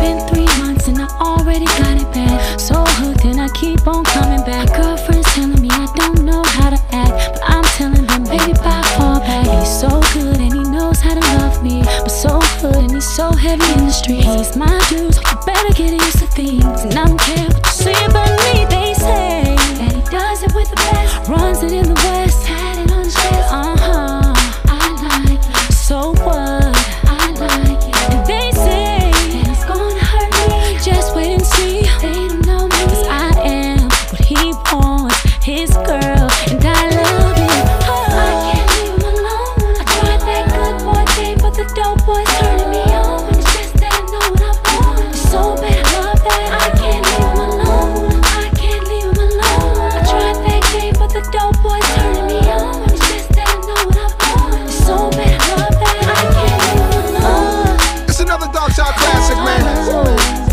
been three months and I already got it bad. So hooked and I keep on coming back. Girlfriend's telling me I don't know how to act, but I'm telling them, baby, bye, fall back. He's so good and he knows how to love me, but so good and he's so heavy in the streets. He's my dude, so you better get used to things, and I don't care Y'all classic, man.